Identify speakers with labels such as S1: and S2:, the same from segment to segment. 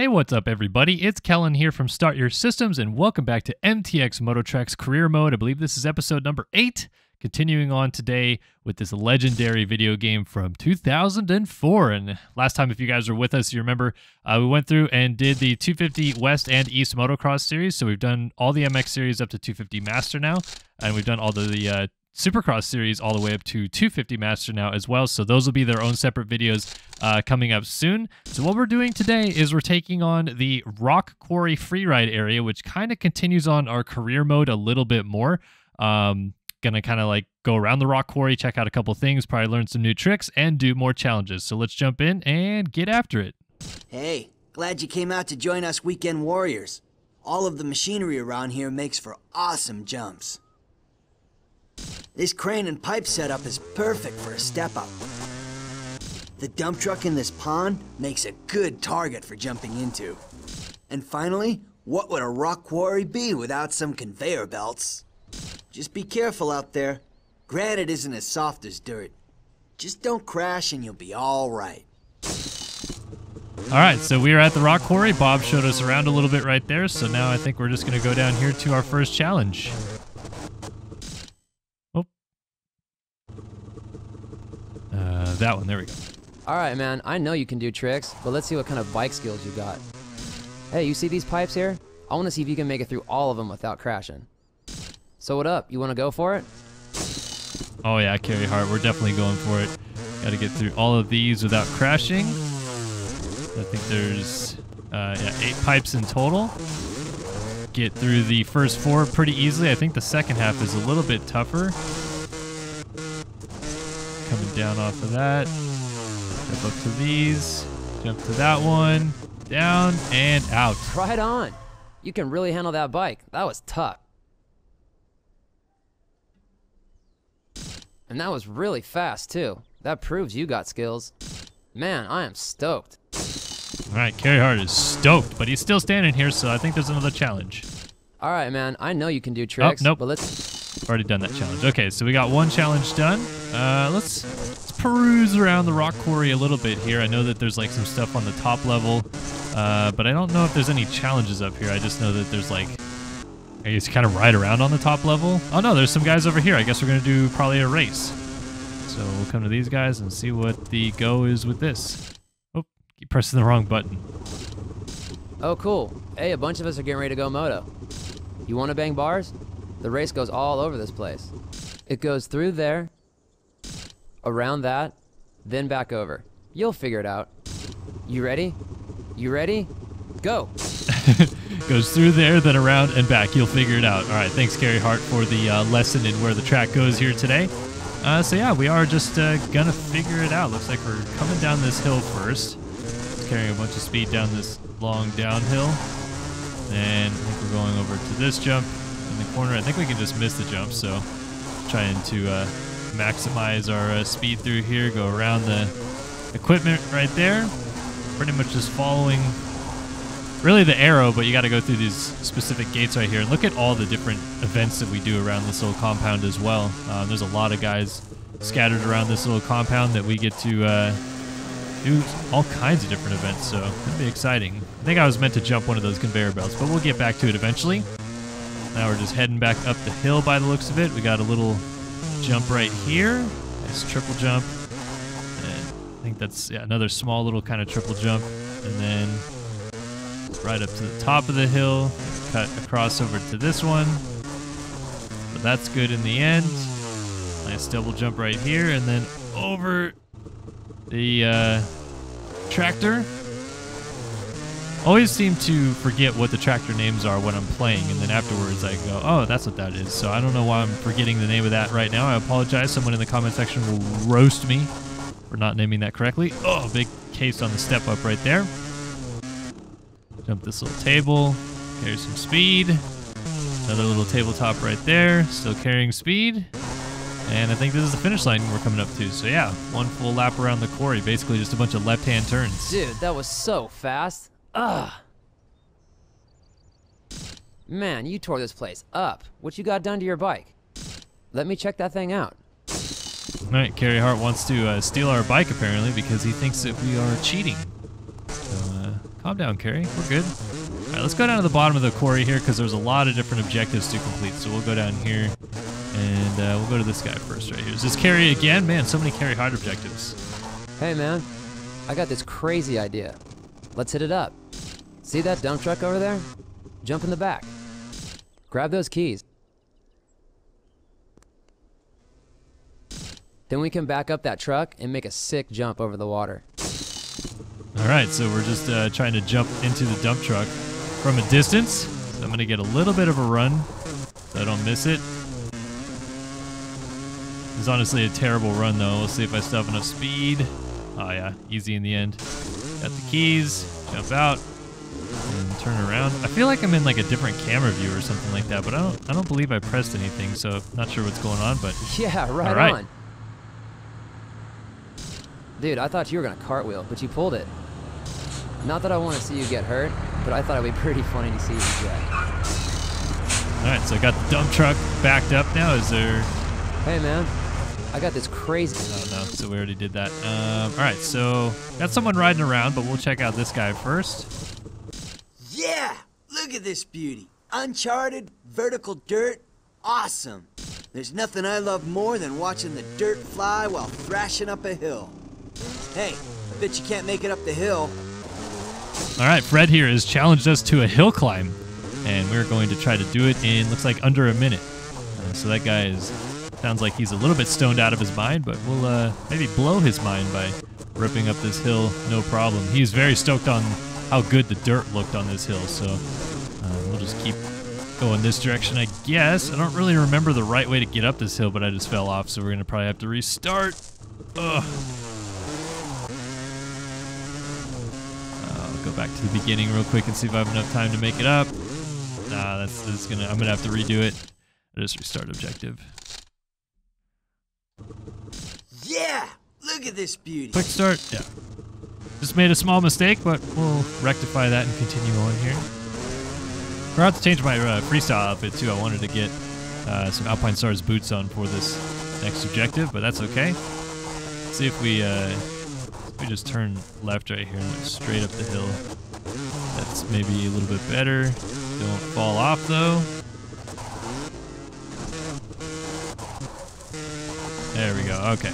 S1: Hey, what's up, everybody? It's Kellen here from Start Your Systems, and welcome back to MTX Moto Career Mode. I believe this is episode number eight. Continuing on today with this legendary video game from 2004. And last time, if you guys were with us, you remember uh, we went through and did the 250 West and East Motocross series. So we've done all the MX series up to 250 Master now, and we've done all the, the uh, Supercross series all the way up to 250 Master now as well. So those will be their own separate videos uh, coming up soon. So what we're doing today is we're taking on the Rock Quarry Freeride area, which kind of continues on our career mode a little bit more. Um, gonna kind of like go around the rock quarry check out a couple things probably learn some new tricks and do more challenges so let's jump in and get after it
S2: hey glad you came out to join us weekend warriors all of the machinery around here makes for awesome jumps this crane and pipe setup is perfect for a step up the dump truck in this pond makes a good target for jumping into and finally what would a rock quarry be without some conveyor belts just be careful out there. Granite isn't as soft as dirt. Just don't crash and you'll be all right.
S1: All right, so we are at the rock quarry. Bob showed us around a little bit right there, so now I think we're just going to go down here to our first challenge. Uh, that one, there we go.
S3: All right, man, I know you can do tricks, but let's see what kind of bike skills you got. Hey, you see these pipes here? I want to see if you can make it through all of them without crashing. So what up? You want to go for it?
S1: Oh yeah, Carey Hart. We're definitely going for it. Got to get through all of these without crashing. I think there's uh, yeah, eight pipes in total. Get through the first four pretty easily. I think the second half is a little bit tougher. Down off of that. Jump up to these. Jump to that one. Down and out.
S3: Right on. You can really handle that bike. That was tough. And that was really fast, too. That proves you got skills. Man, I am stoked.
S1: All right, Carey Hart is stoked, but he's still standing here, so I think there's another challenge.
S3: All right, man. I know you can do oh, tricks.
S1: Oh, nope.
S3: But let's.
S1: Already done that challenge. Okay, so we got one challenge done. Uh, let's, let's peruse around the rock quarry a little bit here. I know that there's like some stuff on the top level, uh, but I don't know if there's any challenges up here. I just know that there's like I guess kind of ride around on the top level. Oh no, there's some guys over here. I guess we're gonna do probably a race. So we'll come to these guys and see what the go is with this. Oh, keep pressing the wrong button.
S3: Oh, cool. Hey, a bunch of us are getting ready to go moto. You want to bang bars? The race goes all over this place. It goes through there, around that, then back over. You'll figure it out. You ready? You ready? Go!
S1: goes through there, then around and back. You'll figure it out. All right, thanks, Carey Hart, for the uh, lesson in where the track goes here today. Uh, so yeah, we are just uh, gonna figure it out. Looks like we're coming down this hill first. carrying a bunch of speed down this long downhill. And I think we're going over to this jump in the corner. I think we can just miss the jump, so trying to uh, maximize our uh, speed through here. Go around the equipment right there. Pretty much just following really the arrow, but you got to go through these specific gates right here. And look at all the different events that we do around this little compound as well. Um, there's a lot of guys scattered around this little compound that we get to uh, do all kinds of different events. So it'll be exciting. I think I was meant to jump one of those conveyor belts, but we'll get back to it eventually. Now we're just heading back up the hill by the looks of it. We got a little jump right here. Nice triple jump. And I think that's yeah, another small little kind of triple jump. And then right up to the top of the hill, cut across over to this one. But that's good in the end. Nice double jump right here, and then over the uh, tractor. Always seem to forget what the tractor names are when I'm playing, and then afterwards I go, oh, that's what that is. So I don't know why I'm forgetting the name of that right now. I apologize. Someone in the comment section will roast me for not naming that correctly. Oh, big case on the step up right there. Jump this little table, carry some speed. Another little tabletop right there, still carrying speed. And I think this is the finish line we're coming up to. So yeah, one full lap around the quarry, basically just a bunch of left-hand turns.
S3: Dude, that was so fast. Ugh. Man, you tore this place up. What you got done to your bike? Let me check that thing out.
S1: All right, Carey Hart wants to uh, steal our bike apparently because he thinks that we are cheating. So, uh, Calm down, Carey. We're good. All right, let's go down to the bottom of the quarry here because there's a lot of different objectives to complete. So we'll go down here and uh, we'll go to this guy first right here. Is this Carey again? Man, so many Carey Hart objectives.
S3: Hey man, I got this crazy idea. Let's hit it up. See that dump truck over there? Jump in the back. Grab those keys. Then we can back up that truck and make a sick jump over the water.
S1: All right, so we're just uh, trying to jump into the dump truck from a distance. So I'm going to get a little bit of a run so I don't miss it. It's honestly a terrible run, though. Let's see if I still have enough speed. Oh, yeah, easy in the end. Got the keys, jump out, turn around. I feel like I'm in like a different camera view or something like that, but I don't I don't believe I pressed anything, so not sure what's going on, but
S3: Yeah, right,
S1: right.
S3: on. Dude, I thought you were gonna cartwheel, but you pulled it. Not that I want to see you get hurt, but I thought it'd be pretty funny to see you jet.
S1: all right, so I got the dump truck backed up now. Is there
S3: Hey man, I got this crazy.
S1: Oh no, so we already did that. Um, all right, so got someone riding around, but we'll check out this guy first.
S2: Yeah! Look at this beauty. Uncharted, vertical dirt, awesome. There's nothing I love more than watching the dirt fly while thrashing up a hill. Hey, I bet you can't make it up the hill.
S1: All right, Fred here has challenged us to a hill climb, and we're going to try to do it in looks like under a minute. Uh, so that guy is sounds like he's a little bit stoned out of his mind, but we'll uh, maybe blow his mind by ripping up this hill, no problem. He's very stoked on how good the dirt looked on this hill, so uh, we'll just keep going this direction, I guess. I don't really remember the right way to get up this hill, but I just fell off, so we're gonna probably have to restart. Ugh. I'll go back to the beginning real quick and see if I have enough time to make it up. Nah, that's, that's gonna. I'm gonna have to redo it. I just restart objective.
S2: Yeah! Look at this beauty.
S1: Quick start. Yeah. Just made a small mistake, but we'll rectify that and continue on here. I forgot to change my uh, freestyle outfit too. I wanted to get uh, some Alpinestars boots on for this next objective, but that's okay. Let's see if we uh, if we just turn left right here and straight up the hill. That's maybe a little bit better. Don't fall off though. There we go. Okay.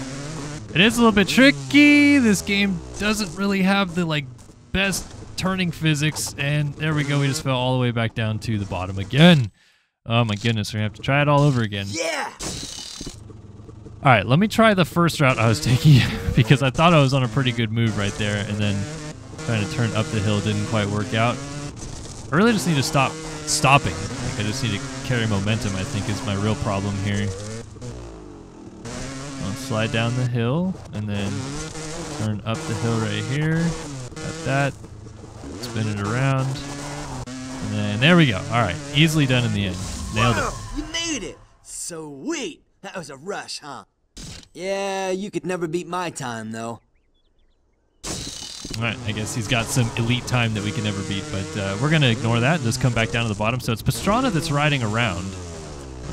S1: It is a little bit tricky. This game doesn't really have the like best turning physics, and there we go. We just fell all the way back down to the bottom again. Oh my goodness, we're gonna have to try it all over again.
S2: Yeah!
S1: All right, let me try the first route I was taking because I thought I was on a pretty good move right there, and then trying to turn up the hill didn't quite work out. I really just need to stop stopping. Like I just need to carry momentum. I think is my real problem here. Slide down the hill and then turn up the hill right here. Got that. Spin it around. And then there we go. All right, easily done in the end. Nailed it.
S2: You made it! Sweet! That was a rush, huh? Yeah, you could never beat my time, though.
S1: All right, I guess he's got some elite time that we can never beat, but uh, we're gonna ignore that and just come back down to the bottom. So it's Pastrana that's riding around.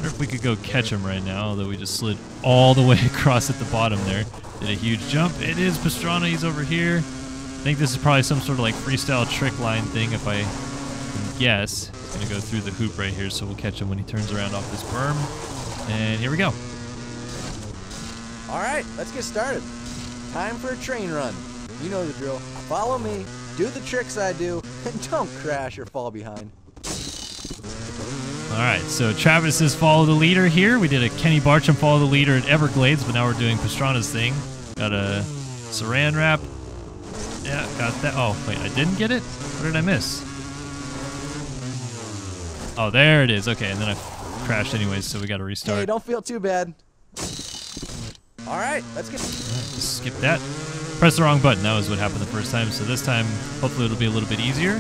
S1: Wonder if we could go catch him right now, although we just slid all the way across at the bottom there. Did a huge jump. It is Pastrana. He's over here. I think this is probably some sort of like freestyle trick line thing, if I can guess. He's gonna go through the hoop right here, so we'll catch him when he turns around off this berm. And here we go.
S4: All right, let's get started. Time for a train run. You know the drill. Follow me, do the tricks I do, and don't crash or fall behind.
S1: All right, so Travis is follow the leader here. We did a Kenny Bartram follow the leader at Everglades, but now we're doing Pastrana's thing. Got a Saran wrap. Yeah, got that. Oh, wait, I didn't get it? What did I miss? Oh, there it is. Okay, and then I crashed anyways, so we got to restart.
S4: Hey, don't feel too bad. All right, let's get.
S1: Skip that. Press the wrong button. That was what happened the first time. So this time, hopefully, it'll be a little bit easier.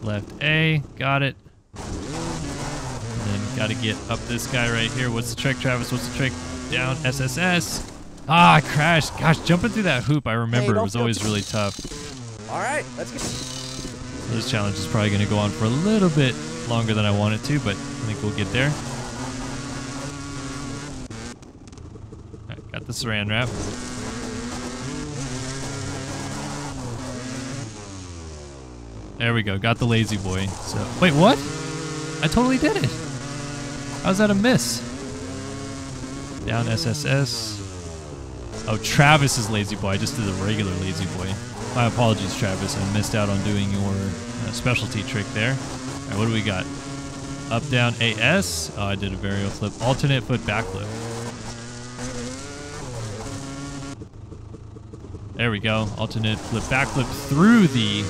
S1: Right, left, A. Got it. And then got to get up this guy right here. What's the trick, Travis? What's the trick? Down, SSS. Ah, I crashed. Gosh, jumping through that hoop, I remember it was always really tough.
S4: All right, let's get.
S1: So this challenge is probably going to go on for a little bit longer than I want it to, but I think we'll get there. Alright, got the saran wrap. There we go. Got the lazy boy. So wait, what? I totally did it. How's that a miss? Down SSS. Oh, Travis is lazy boy. I just did the regular lazy boy. My apologies, Travis. I missed out on doing your uh, specialty trick there. All right, what do we got? Up, down, AS. Oh, I did a varial flip. Alternate foot backflip. There we go. Alternate flip backflip through the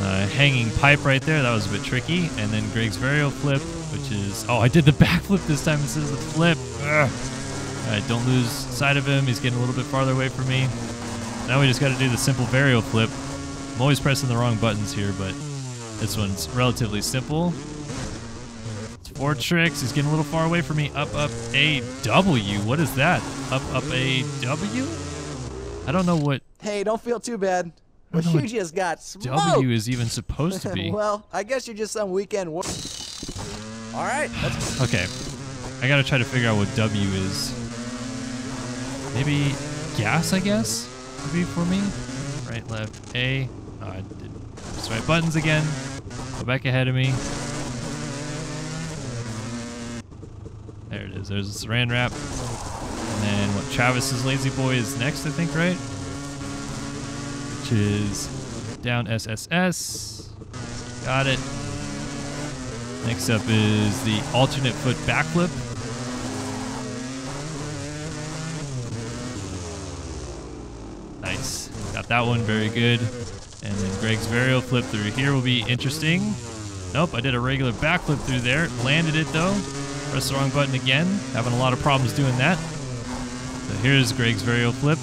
S1: uh, hanging pipe right there. That was a bit tricky. And then Greg's varial flip, which is... Oh, I did the backflip this time instead of the flip. Ugh. All right, don't lose sight of him. He's getting a little bit farther away from me. Now we just got to do the simple varial flip. I'm always pressing the wrong buttons here, but this one's relatively simple. It's four tricks. He's getting a little far away from me. Up, up, A, W. What is that? Up, up, A, W? I don't know what
S4: Hey, don't feel too bad.
S1: Know
S4: you
S1: what
S4: just got smoked.
S1: W is even supposed to be.
S4: well, I guess you're just some weekend. All right,
S1: Okay. I gotta try to figure out what W is. Maybe gas, I guess, would be for me. Right, left, A. Oh, I did press the right buttons again. Go back ahead of me. There it is. There's the saran wrap. And then what Travis's lazy boy is next, I think, right? Which is down SSS. Got it. Next up is the alternate foot backflip. Nice. Got that one very good. And then Greg's varial flip through here will be interesting. Nope, I did a regular backflip through there. Landed it though. Press the wrong button again. Having a lot of problems doing that. So here's Greg's varial flip.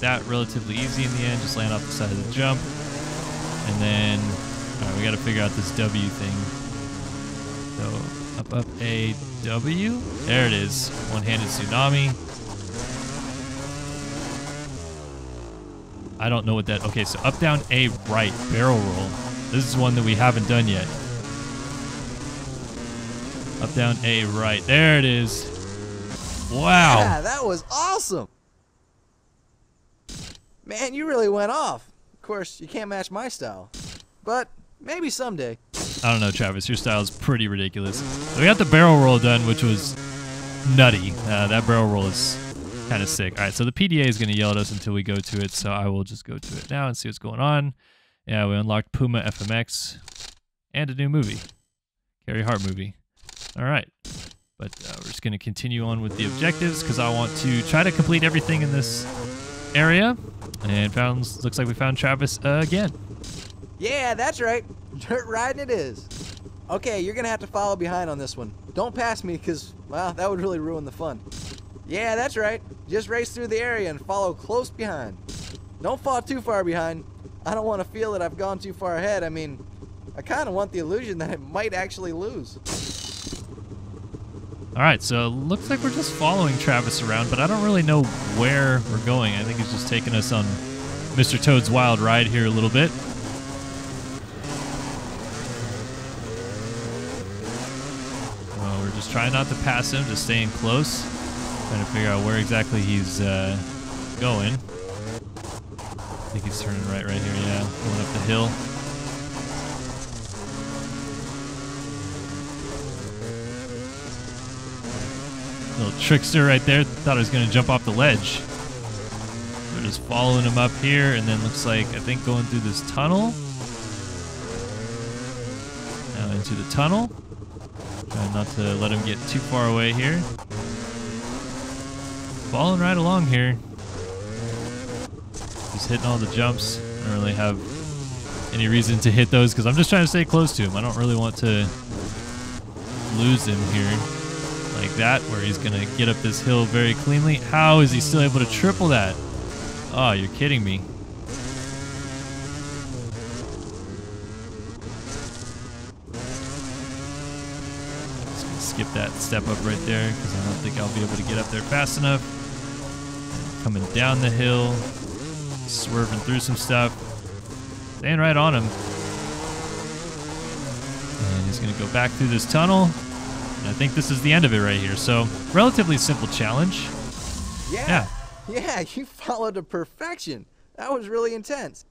S1: That relatively easy in the end. Just land off the side of the jump. And then, all right, we got to figure out this W thing. So up, up, A, W. There it is. One-handed tsunami. I don't know what that. Okay, so up, down, A, right, barrel roll. This is one that we haven't done yet. Up, down, A, right. There it is. Wow.
S4: Yeah, that was awesome. Man, you really went off. Of course, you can't match my style. But maybe someday.
S1: I don't know, Travis. Your style is pretty ridiculous. We got the barrel roll done, which was nutty. Uh, that barrel roll is kind of sick. All right, so the PDA is going to yell at us until we go to it, so I will just go to it now and see what's going on. Yeah, we unlocked Puma FMX and a new movie, Carey Hart movie. All right, but uh, we're just going to continue on with the objectives because I want to try to complete everything in this area. And found looks like we found Travis uh, again.
S4: Yeah, that's right. Dirt riding it is. Okay, you're gonna have to follow behind on this one. Don't pass me, cause well, that would really ruin the fun. Yeah, that's right. Just race through the area and follow close behind. Don't fall too far behind. I don't want to feel that I've gone too far ahead. I mean, I kind of want the illusion that I might actually lose.
S1: All right, so looks like we're just following Travis around, but I don't really know where we're going. I think he's just taking us on Mr. Toad's wild ride here a little bit. Well, we're just trying not to pass him, just staying close, trying to figure out where exactly he's uh, going. I think he's turning right right here. Yeah, going up the hill. Little trickster right there. Thought I was going to jump off the ledge. We're just following him up here, and then looks like, I think, going through this tunnel. Now into the tunnel. Trying not to let him get too far away here. Following right along here. Just hitting all the jumps. I don't really have any reason to hit those because I'm just trying to stay close to him. I don't really want to lose him here like that, where he's going to get up this hill very cleanly. How is he still able to triple that? Oh, you're kidding me. Skip that step up right there because I don't think I'll be able to get up there fast enough. Coming down the hill, swerving through some stuff, staying right on him. And he's gonna go back through this tunnel. And I think this is the end of it right here. So, relatively simple challenge.
S4: Yeah. Yeah, you followed to perfection. That was really intense.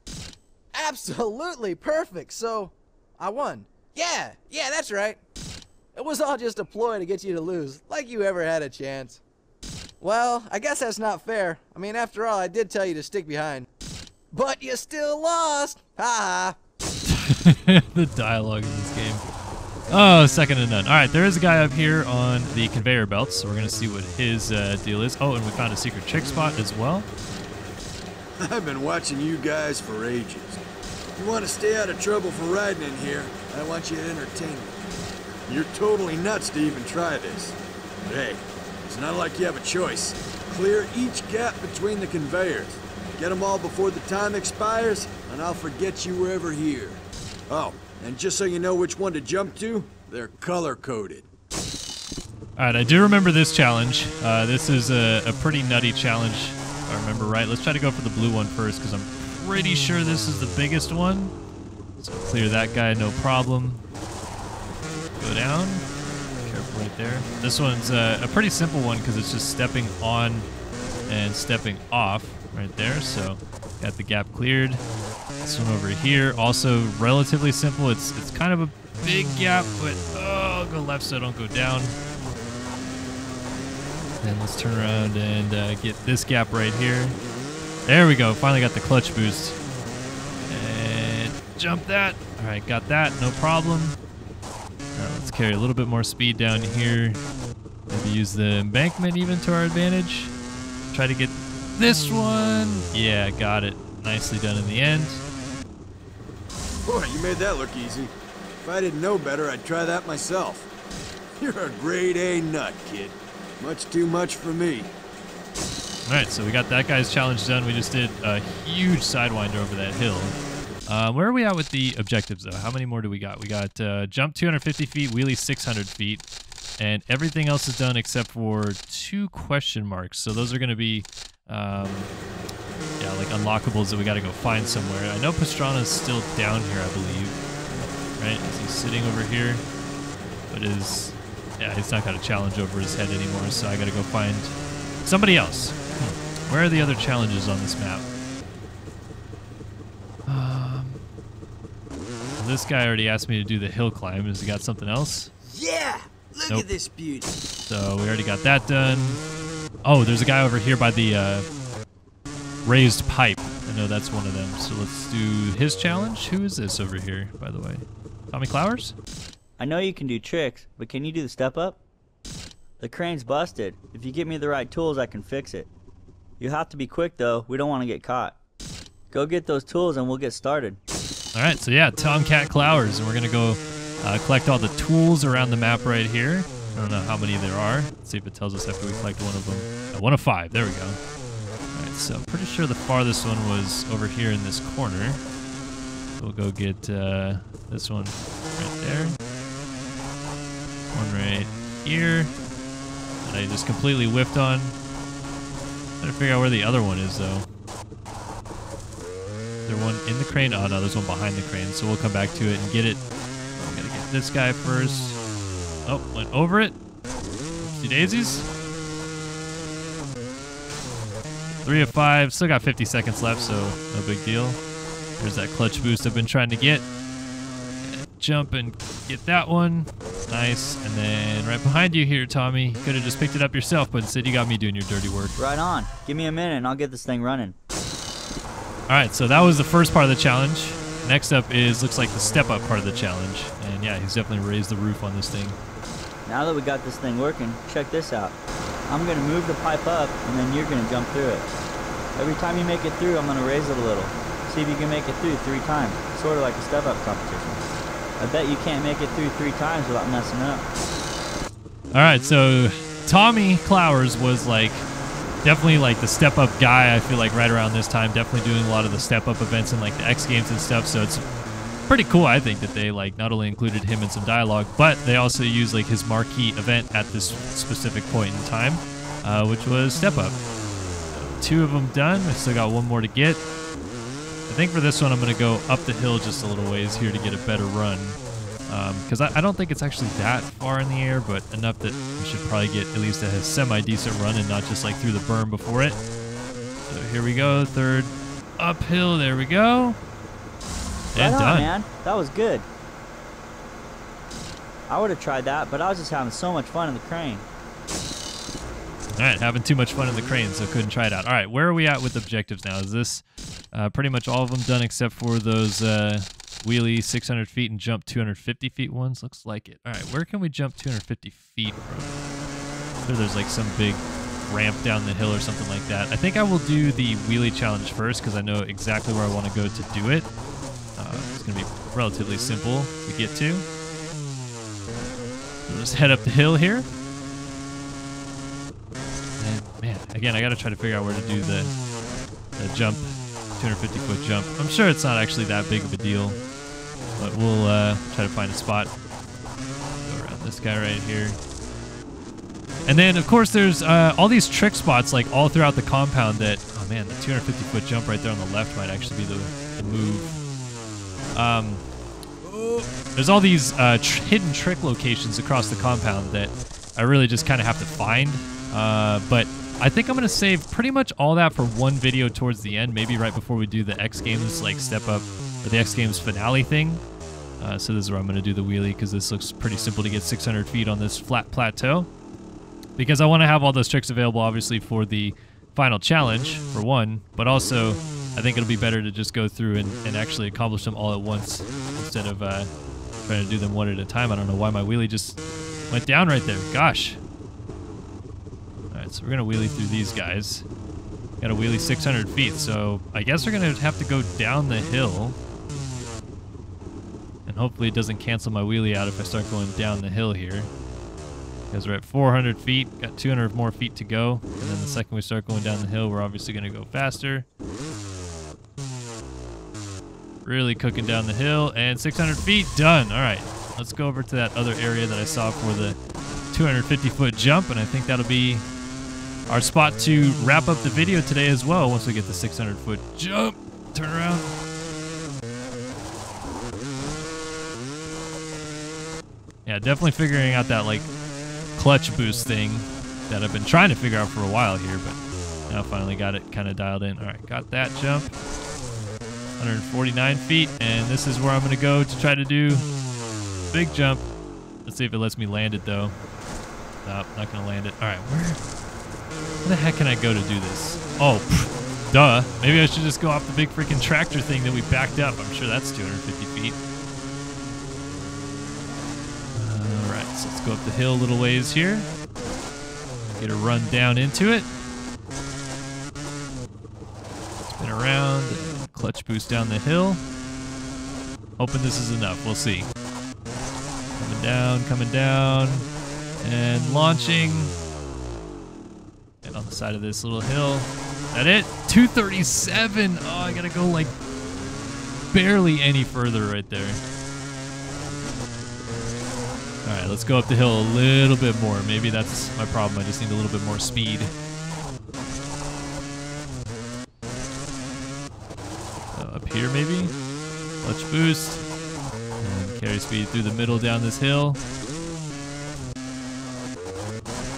S4: Absolutely perfect. So, I won. Yeah, yeah, that's right. It was all just a ploy to get you to lose, like you ever had a chance. Well, I guess that's not fair. I mean, after all, I did tell you to stick behind. But you still lost. Ha ha.
S1: the dialogue in this game. Oh, second to none. All right, there is a guy up here on the conveyor belts, so we're gonna see what his uh, deal is. Oh, and we found a secret chick spot as well.
S5: I've been watching you guys for ages. You want to stay out of trouble for riding in here, I want you to entertain me. You're totally nuts to even try this. But hey, it's not like you have a choice. Clear each gap between the conveyors. Get them all before the time expires, and I'll forget you were ever here. Oh, and just so you know which one to jump to, they're color-coded.
S1: All right, I do remember this challenge. Uh, this is a, a pretty nutty challenge, if I remember right. Let's try to go for the blue one first, because I'm pretty sure this is the biggest one. So clear that guy, no problem. Go down. Careful right there. This one's uh, a pretty simple one because it's just stepping on and stepping off right there. So got the gap cleared. This one over here, also relatively simple. It's it's kind of a big gap, but oh, go left so I don't go down. Then let's turn around and uh, get this gap right here. There we go. Finally got the clutch boost. And jump that. All right, got that. No problem. Let's carry a little bit more speed down here. Maybe use the embankment even to our advantage. Try to get this one. Yeah, got it. Nicely done in the end.
S5: Boy, you made that look easy. If I didn't know better, I'd try that myself. You're a grade A nut, kid. Much too much for me.
S1: All right, so we got that guy's challenge done. We just did a huge sidewinder over that hill. Uh, where are we at with the objectives, though? How many more do we got? We got uh, jump 250 feet, wheelie 600 feet, and everything else is done except for two question marks. So those are going to be, um, yeah, like unlockables that we got to go find somewhere. I know Pastrana's still down here, I believe. Right? Is he sitting over here? But is, yeah, he's not got a challenge over his head anymore, so I got to go find somebody else. Hmm. Where are the other challenges on this map? Um, this guy already asked me to do the hill climb. Has he got something else?
S2: Yeah! Look
S1: Nope.
S2: at this beauty.
S1: So we already got that done. Oh, there's a guy over here by the uh, raised pipe. I know that's one of them. So let's do his challenge. Who is this over here, by the way? Tommy Clowers?
S6: I know you can do tricks, but can you do the step up? The crane's busted. If you give me the right tools, I can fix it. You have to be quick though, we don't want to get caught. Go get those tools and we'll get started.
S1: All right, so yeah, Tomcat Clowers, and we're gonna go uh, collect all the tools around the map right here. I don't know how many there are. Let's see if it tells us after we collect one of them. Uh, one of five. There we go. So I'm pretty sure the farthest one was over here in this corner. We'll go get uh, this one right there. One right here. That I just completely whiffed on. To figure out where the other one is though. Is there one in the crane? Oh no, there's one behind the crane. So we'll come back to it and get it. I'm gonna get this guy first. Oh, went over it. Oopsie daisies. Three of five. Still got 50 seconds left, so no big deal. There's that clutch boost I've been trying to get. Jump and get that one. Nice. And then right behind you here, Tommy. Could have just picked it up yourself, but instead you got me doing your dirty work.
S6: Right on. Give me a minute and I'll get this thing running.
S1: All right, so that was the first part of the challenge. Next up is looks like the step up part of the challenge, and yeah, he's definitely raised the roof on this thing.
S6: Now that we got this thing working, check this out. I'm gonna move the pipe up and then you're gonna jump through it. Every time you make it through, I'm gonna raise it a little. See if you can make it through three times. Sort of like a step up competition. I bet you can't make it through three times without messing up.
S1: All right, so Tommy Clowers was like definitely like the step up guy. I feel like right around this time, definitely doing a lot of the step up events and like the X Games and stuff. So it's pretty cool, I think, that they like not only included him in some dialogue, but they also used like his marquee event at this specific point in time, uh, which was step up. Two of them done. I still got one more to get. I think for this one, I'm going to go up the hill just a little ways here to get a better run. Because I, I don't think it's actually that far in the air, but enough that we should probably get at least a semi-decent run and not just like through the berm before it. So here we go, third uphill. There we go.
S6: Right on,
S1: done.
S6: man. That was good. I would have tried that, but I was just having so much fun in the crane.
S1: All right, having too much fun in the crane, so couldn't try it out. All right, where are we at with objectives now? Is this uh, pretty much all of them done except for those uh, wheelie 600 feet and jump 250 feet ones? Looks like it. All right, where can we jump 250 feet from? Sure, there's like some big ramp down the hill or something like that. I think I will do the wheelie challenge first because I know exactly where I want to go to do it. Uh, it's going to be relatively simple to get to. So just head up the hill here. And man, again, I got to try to figure out where to do the, the jump, 250 foot jump. I'm sure it's not actually that big of a deal, but we'll uh, try to find a spot. Go around this guy right here. And then, of course, there's uh, all these trick spots like all throughout the compound that, oh man, the 250 foot jump right there on the left might actually be the, the move. Um, there's all these uh, tr- hidden trick locations across the compound that I really just kind of have to find. Uh, but I think I'm gonna save pretty much all that for one video towards the end, maybe right before we do the X Games like step up or the X Games finale thing. Uh, so this is where I'm gonna do the wheelie because this looks pretty simple to get 600 feet on this flat plateau. Because I want to have all those tricks available, obviously, for the final challenge for one, but also I think it'll be better to just go through and, and actually accomplish them all at once instead of uh, trying to do them one at a time. I don't know why my wheelie just went down right there. Gosh. All right, so we're gonna wheelie through these guys. Got a wheelie 600 feet, so I guess we're gonna have to go down the hill. And hopefully it doesn't cancel my wheelie out if I start going down the hill here. Because we're at 400 feet, got 200 more feet to go. And then the second we start going down the hill, we're obviously gonna go faster. Really cooking down the hill, and 600 feet, done. All right, let's go over to that other area that I saw for the 250 foot jump, and I think that'll be our spot to wrap up the video today as well once we get the 600 foot jump. Turn around. Yeah, definitely figuring out that like clutch boost thing that I've been trying to figure out for a while here, but now finally got it kind of dialed in. All right, got that jump. 149 feet, and this is where I'm going to go to try to do big jump. Let's see if it lets me land it though. Nope, not going to land it. All right, where, where the heck can I go to do this? Oh, pff, duh. Maybe I should just go off the big freaking tractor thing that we backed up. I'm sure that's 250 feet. All right, so let's go up the hill a little ways here. Get a run down into it. Spin around, clutch boost down the hill. Hoping this is enough. We'll see. Coming down, coming down, and launching. And on the side of this little hill. That it? 237. Oh, I gotta go like barely any further right there. All right, let's go up the hill a little bit more. Maybe that's my problem. I just need a little bit more speed. So up here, maybe? Clutch boost. And carry speed through the middle down this hill.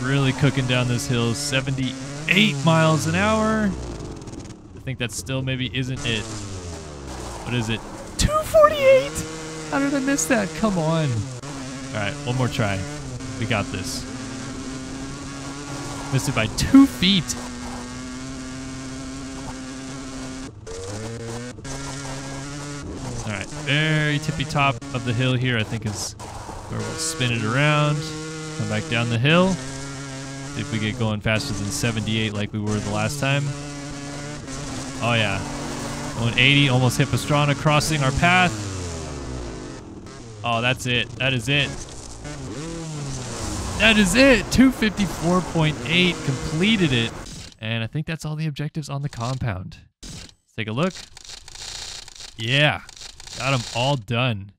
S1: Really cooking down this hill. 78 miles an hour. I think that still maybe isn't it. What is it? 248! How did I miss that? Come on. All right, one more try. We got this. Missed it by two feet. Very tippy top of the hill here, I think is where we'll spin it around. Come back down the hill. If we get going faster than 78 like we were the last time. Oh yeah. Going 80, almost hit Pastrana, crossing our path. Oh, that's it. That is it. That is it. 254.8 completed it. And I think that's all the objectives on the compound. Let's take a look. Yeah, got them all done.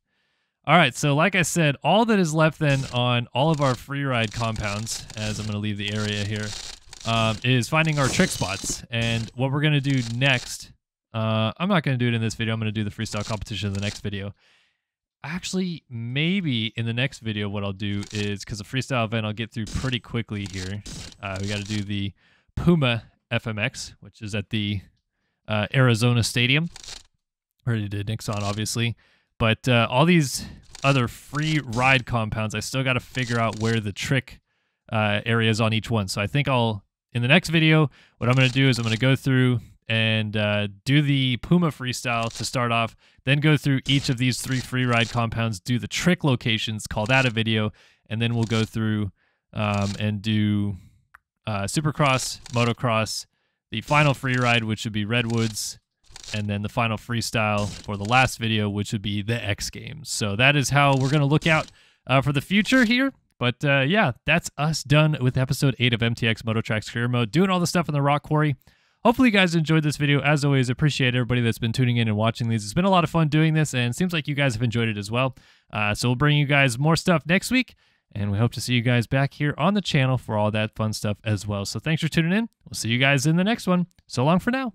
S1: All right, so like I said, all that is left then on all of our free ride compounds, as I'm going to leave the area here, um, is finding our trick spots. And what we're going to do next, uh, I'm not going to do it in this video. I'm going to do the freestyle competition in the next video. Actually, maybe in the next video, what I'll do is because the freestyle event I'll get through pretty quickly here. Uh, we got to do the Puma FMX, which is at the uh, Arizona Stadium. Already did Nixon, obviously. But uh, all these other free ride compounds, I still got to figure out where the trick uh, areas on each one. So I think I'll in the next video, what I'm going to do is I'm going to go through and uh, do the Puma freestyle to start off, then go through each of these three free ride compounds, do the trick locations, call that a video, and then we'll go through um, and do uh, Supercross, Motocross, the final free ride, which would be Redwoods, and then the final freestyle for the last video, which would be the X Games. So that is how we're going to look out uh, for the future here. But uh, yeah, that's us done with episode 8 of MTX Mototrax Career Mode, doing all the stuff in the rock quarry. Hopefully, you guys enjoyed this video. As always, appreciate everybody that's been tuning in and watching these. It's been a lot of fun doing this, and seems like you guys have enjoyed it as well. Uh, so we'll bring you guys more stuff next week, and we hope to see you guys back here on the channel for all that fun stuff as well. So thanks for tuning in. We'll see you guys in the next one. So long for now.